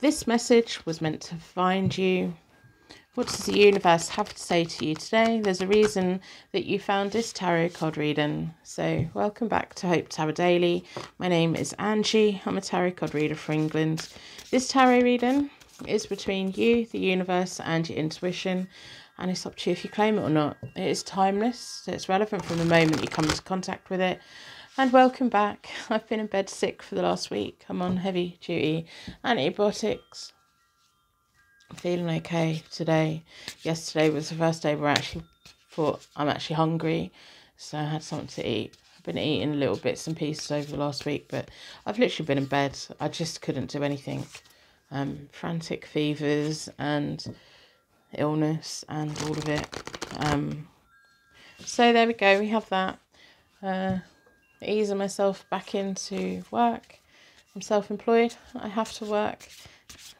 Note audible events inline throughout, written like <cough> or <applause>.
this message was meant to find you. What does the universe have to say to you today? There's a reason that you found this tarot card reading. So, welcome back to Hope Tarot Daily. My name is Angie. I'm a tarot card reader for England. This tarot reading is between you, the universe, and your intuition. And it's up to you if you claim it or not. It is timeless, so it's relevant from the moment you come into contact with it. And welcome back. <laughs> I've been in bed sick for the last week. I'm on heavy duty antibiotics. I'm feeling okay today. Yesterday was the first day where I actually thought I'm actually hungry, so I had something to eat. I've been eating little bits and pieces over the last week, but I've literally been in bed. I just couldn't do anything. Um, frantic fevers and illness and all of it. Um, so there we go. We have that. Uh, easing myself back into work. I'm self employed. I have to work.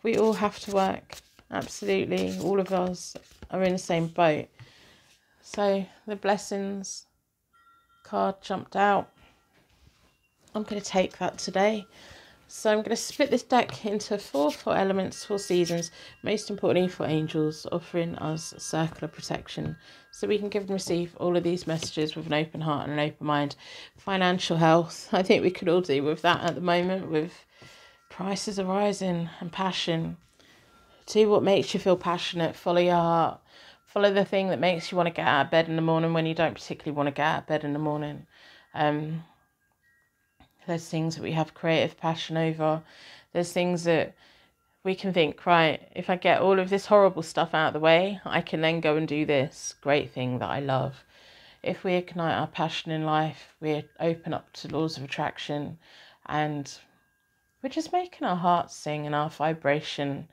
We all have to work. Absolutely. All of us are in the same boat. So the blessings card jumped out. I'm going to take that today. So I'm going to split this deck into four, four elements, four seasons, most importantly four angels, offering us of protection. So we can give and receive all of these messages with an open heart and an open mind. Financial health, <laughs> I think we could all do with that at the moment with prices are rising and passion. Do what makes you feel passionate, follow your heart. Follow the thing that makes you want to get out of bed in the morning when you don't particularly want to get out of bed in the morning. Um, there's things that we have creative passion over. There's things that we can think, right, if I get all of this horrible stuff out of the way, I can then go and do this great thing that I love. If we ignite our passion in life, we open up to laws of attraction and we're just making our hearts sing and our vibration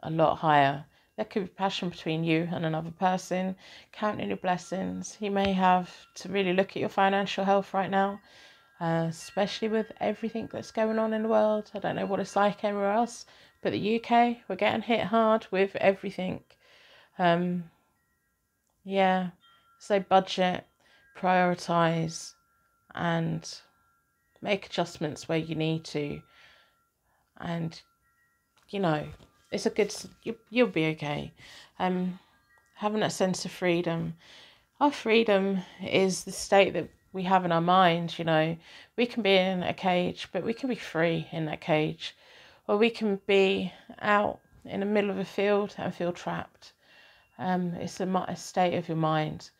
a lot higher. There could be passion between you and another person, counting your blessings. You may have to really look at your financial health right now uh, especially with everything that's going on in the world. I don't know what it's like anywhere else, but the UK, we're getting hit hard with everything. Um, yeah, so budget, prioritize, and make adjustments where you need to. And, you know, it's a good, you, you'll be okay. Um, having that sense of freedom. Our freedom is the state that we have in our mind, you know, we can be in a cage, but we can be free in that cage. Or we can be out in the middle of a field and feel trapped. Um, it's a, a state of your mind.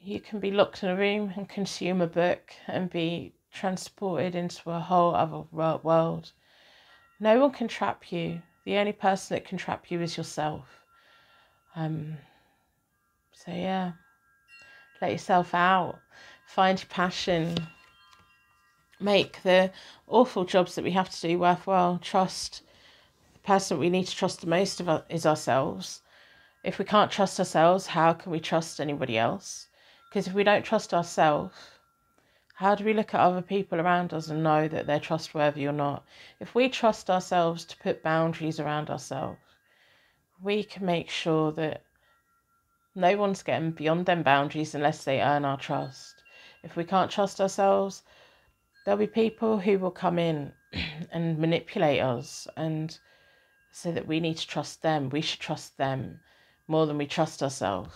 You can be locked in a room and consume a book and be transported into a whole other world. No one can trap you. The only person that can trap you is yourself. Um, so, yeah, let yourself out find passion, make the awful jobs that we have to do worthwhile. Trust the person we need to trust the most of us is ourselves. If we can't trust ourselves, how can we trust anybody else? Because if we don't trust ourselves, how do we look at other people around us and know that they're trustworthy or not? If we trust ourselves to put boundaries around ourselves, we can make sure that no one's getting beyond them boundaries unless they earn our trust if we can't trust ourselves, there'll be people who will come in <clears throat> and manipulate us and say that we need to trust them. We should trust them more than we trust ourselves.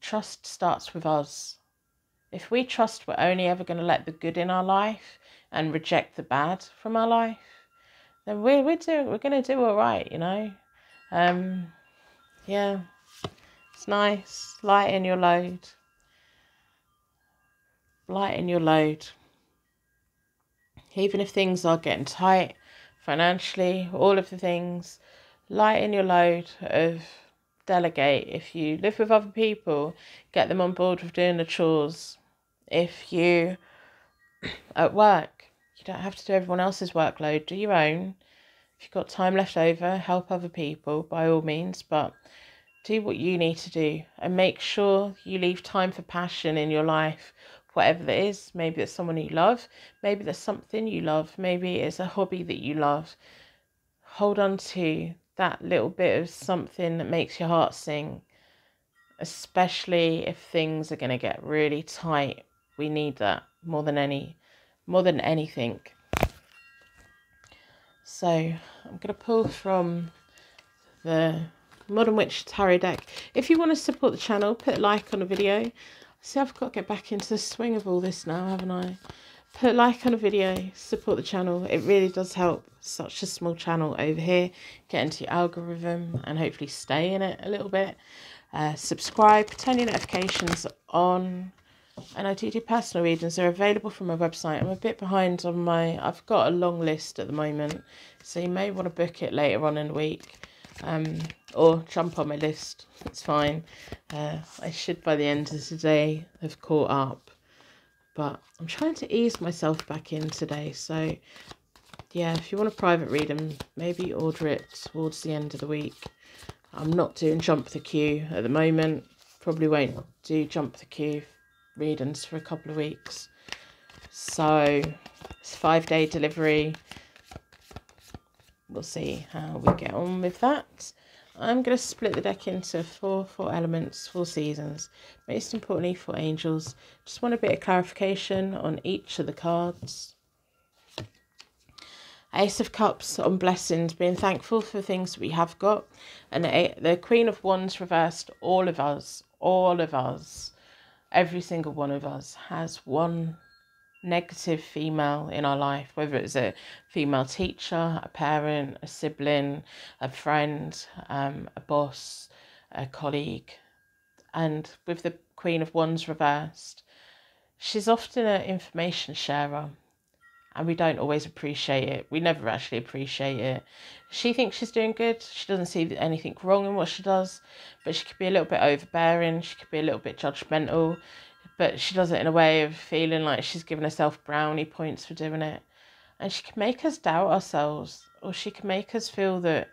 Trust starts with us. If we trust we're only ever going to let the good in our life and reject the bad from our life, then we're we're doing we're going to do all right, you know. Um, yeah, it's nice. Lighten your load lighten your load. Even if things are getting tight financially, all of the things, lighten your load of delegate. If you live with other people, get them on board with doing the chores. If you <clears throat> at work, you don't have to do everyone else's workload, do your own. If you've got time left over, help other people by all means, but do what you need to do and make sure you leave time for passion in your life whatever that is. Maybe it's someone you love. Maybe there's something you love. Maybe it's a hobby that you love. Hold on to that little bit of something that makes your heart sing, especially if things are going to get really tight. We need that more than any, more than anything. So I'm going to pull from the Modern Witch Tarot deck. If you want to support the channel, put a like on the video. See, I've got to get back into the swing of all this now, haven't I? Put like on a video, support the channel. It really does help such a small channel over here get into your algorithm and hopefully stay in it a little bit. Uh, subscribe, turn your notifications on. And I do do personal readings. They're available from my website. I'm a bit behind on my... I've got a long list at the moment. So you may want to book it later on in the week um, or jump on my list. It's fine. Uh, I should, by the end of today, have caught up. But I'm trying to ease myself back in today. So, yeah, if you want a private reading, maybe order it towards the end of the week. I'm not doing Jump the Queue at the moment. Probably won't do Jump the Queue readings for a couple of weeks. So, it's five day delivery we'll see how we get on with that. I'm going to split the deck into four, four elements, four seasons. Most importantly four angels, just want a bit of clarification on each of the cards. Ace of Cups on blessings, being thankful for things we have got. And the, the Queen of Wands reversed, all of us, all of us, every single one of us has one negative female in our life, whether it's a female teacher, a parent, a sibling, a friend, um, a boss, a colleague. And with the Queen of Wands reversed, she's often an information sharer and we don't always appreciate it. We never actually appreciate it. She thinks she's doing good. She doesn't see anything wrong in what she does, but she could be a little bit overbearing. She could be a little bit judgmental but she does it in a way of feeling like she's giving herself brownie points for doing it. And she can make us doubt ourselves, or she can make us feel that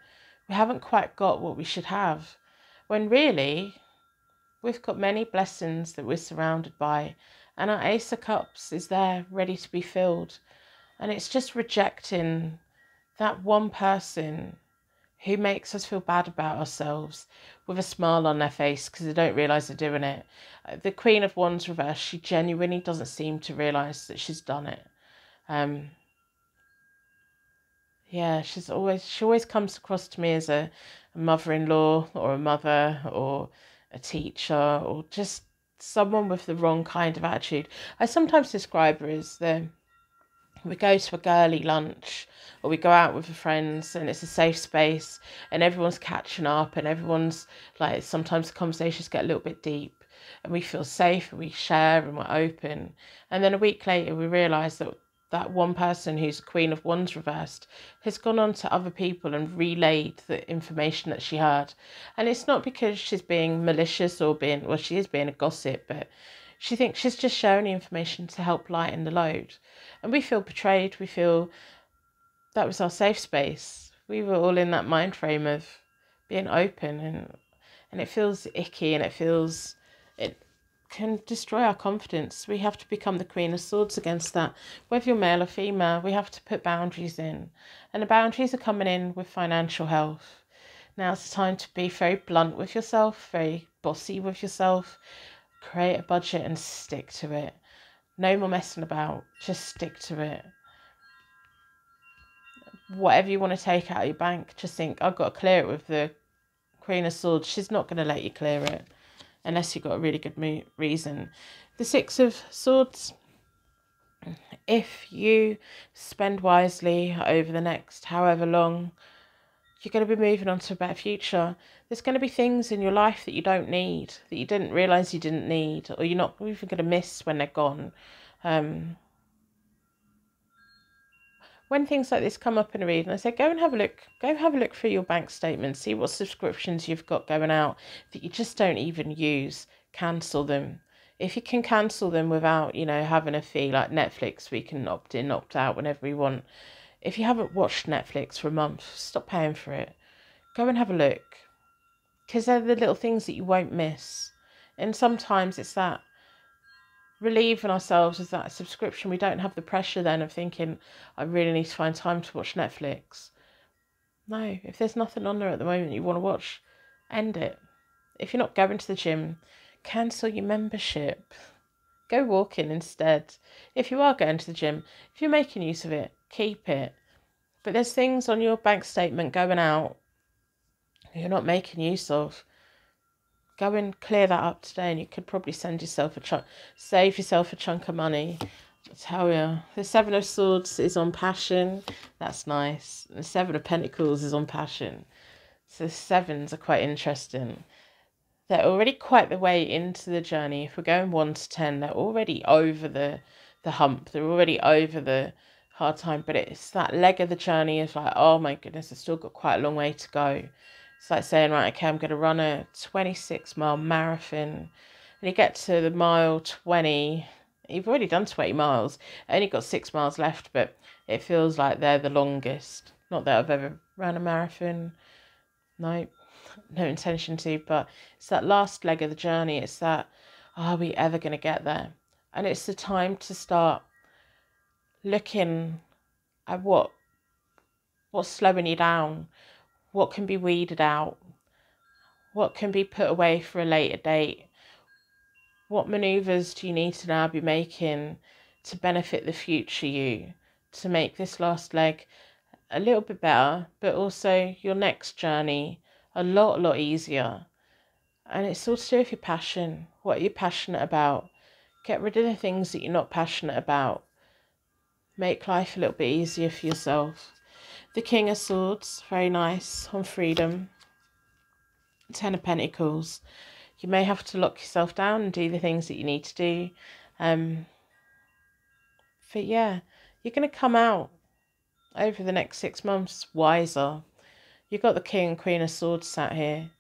we haven't quite got what we should have, when really we've got many blessings that we're surrounded by, and our Ace of Cups is there ready to be filled. And it's just rejecting that one person who makes us feel bad about ourselves with a smile on their face because they don't realise they're doing it. Uh, the Queen of Wands reverse, she genuinely doesn't seem to realise that she's done it. Um, yeah, she's always she always comes across to me as a, a mother-in-law or a mother or a teacher or just someone with the wrong kind of attitude. I sometimes describe her as the we go to a girly lunch or we go out with friends and it's a safe space and everyone's catching up and everyone's like sometimes the conversations get a little bit deep and we feel safe and we share and we're open. And then a week later we realize that that one person who's queen of wands reversed has gone on to other people and relayed the information that she heard. And it's not because she's being malicious or being well she is being a gossip but she thinks she's just sharing the information to help lighten the load. And we feel betrayed. We feel that was our safe space. We were all in that mind frame of being open and and it feels icky and it feels it can destroy our confidence. We have to become the Queen of Swords against that. Whether you're male or female, we have to put boundaries in. And the boundaries are coming in with financial health. Now's the time to be very blunt with yourself, very bossy with yourself, create a budget and stick to it. No more messing about, just stick to it. Whatever you want to take out of your bank, just think, I've got to clear it with the Queen of Swords. She's not going to let you clear it unless you've got a really good reason. The Six of Swords, if you spend wisely over the next however long, you're going to be moving on to a better future. There's going to be things in your life that you don't need, that you didn't realize you didn't need, or you're not even going to miss when they're gone. Um, when things like this come up in a reading, I say go and have a look. Go have a look through your bank statement, see what subscriptions you've got going out that you just don't even use. Cancel them. If you can cancel them without, you know, having a fee like Netflix, we can opt in, opt out whenever we want if you haven't watched Netflix for a month, stop paying for it. Go and have a look. Because they're the little things that you won't miss. And sometimes it's that relieving ourselves of that subscription. We don't have the pressure then of thinking, I really need to find time to watch Netflix. No, if there's nothing on there at the moment you want to watch, end it. If you're not going to the gym, cancel your membership. Go walking instead. If you are going to the gym, if you're making use of it, keep it. But there's things on your bank statement going out you're not making use of. Go and clear that up today, and you could probably send yourself a chunk, save yourself a chunk of money. I tell you, the Seven of Swords is on passion. That's nice. The Seven of Pentacles is on passion. So the sevens are quite interesting. They're already quite the way into the journey. If we're going one to ten, they're already over the the hump. They're already over the hard time. But it's that leg of the journey is like, oh my goodness, I've still got quite a long way to go. It's like saying, right, okay, I'm going to run a 26 mile marathon. And you get to the mile 20, you've already done 20 miles, only got six miles left, but it feels like they're the longest. Not that I've ever ran a marathon. No, <laughs> no intention to, but it's that last leg of the journey. It's that, are we ever going to get there? And it's the time to start looking at what what's slowing you down, what can be weeded out, what can be put away for a later date, what maneuvers do you need to now be making to benefit the future you, to make this last leg a little bit better, but also your next journey a lot, a lot easier. And it's all to do with your passion. What are you passionate about? Get rid of the things that you're not passionate about. Make life a little bit easier for yourself. The King of Swords, very nice, on freedom. Ten of Pentacles. You may have to lock yourself down and do the things that you need to do. Um, but yeah, you're going to come out over the next six months wiser. You've got the King and Queen of Swords sat here.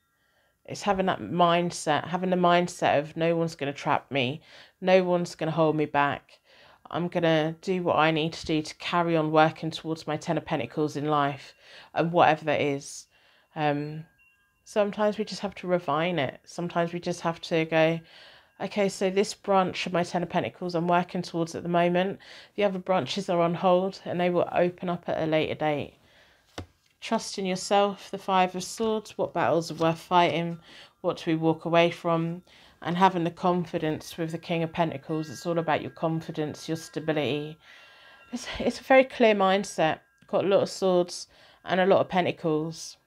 It's having that mindset, having the mindset of no one's going to trap me, no one's going to hold me back. I'm going to do what I need to do to carry on working towards my Ten of Pentacles in life and whatever that is. Um, sometimes we just have to refine it. Sometimes we just have to go, okay, so this branch of my Ten of Pentacles I'm working towards at the moment. The other branches are on hold and they will open up at a later date. Trust in yourself, the Five of Swords. What battles are worth fighting? What do we walk away from? and having the confidence with the King of Pentacles. It's all about your confidence, your stability. It's, it's a very clear mindset. Got a lot of swords and a lot of pentacles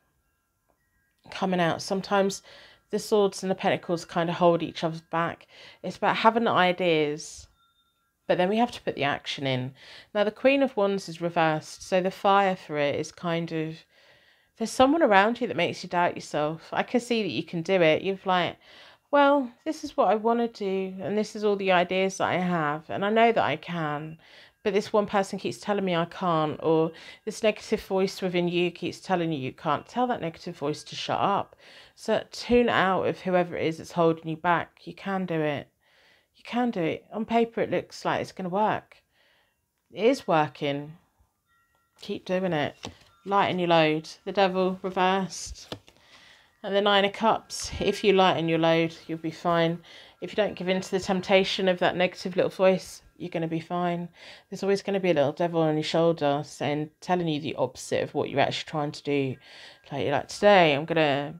coming out. Sometimes the swords and the pentacles kind of hold each other back. It's about having ideas, but then we have to put the action in. Now, the Queen of Wands is reversed, so the fire for it is kind of there's someone around you that makes you doubt yourself. I can see that you can do it. You've like, well, this is what I want to do, and this is all the ideas that I have, and I know that I can, but this one person keeps telling me I can't, or this negative voice within you keeps telling you you can't. Tell that negative voice to shut up. So tune out of whoever it is that's holding you back. You can do it. Can do it. On paper, it looks like it's going to work. It is working. Keep doing it. Lighten your load. The devil reversed. And the Nine of Cups, if you lighten your load, you'll be fine. If you don't give in to the temptation of that negative little voice, you're going to be fine. There's always going to be a little devil on your shoulder saying, telling you the opposite of what you're actually trying to do. Like, you're like, today I'm going to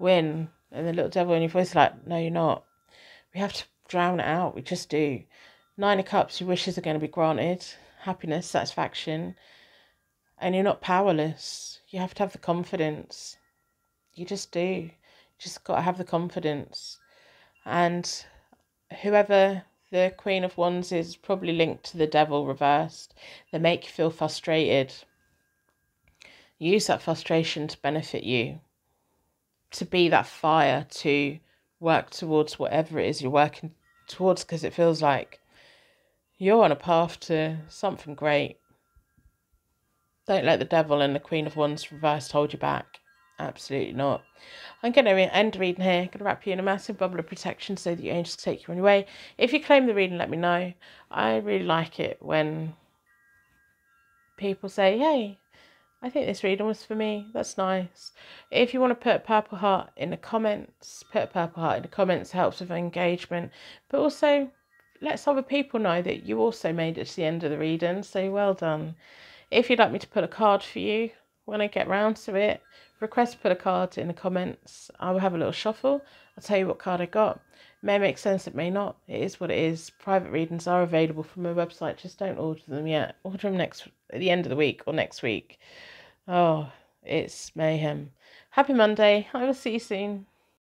win. And the little devil in your voice is like, no, you're not. We have to drown it out. We just do. Nine of Cups, your wishes are going to be granted. Happiness, satisfaction. And you're not powerless. You have to have the confidence you just do. You just got to have the confidence. And whoever the Queen of Wands is probably linked to the devil reversed. They make you feel frustrated. Use that frustration to benefit you, to be that fire, to work towards whatever it is you're working towards because it feels like you're on a path to something great. Don't let the devil and the Queen of Wands reversed hold you back. Absolutely not. I'm going to end reading here. I'm going to wrap you in a massive bubble of protection so that your angels take you on your way. If you claim the reading, let me know. I really like it when people say, hey, I think this reading was for me. That's nice. If you want to put a purple heart in the comments, put a purple heart in the comments. Helps with engagement. But also, lets other people know that you also made it to the end of the reading. So well done. If you'd like me to put a card for you, when I get round to it. Request to put a card in the comments. I will have a little shuffle. I'll tell you what card I got. It may make sense, it may not. It is what it is. Private readings are available from my website. Just don't order them yet. Order them next at the end of the week or next week. Oh, it's mayhem. Happy Monday. I will see you soon.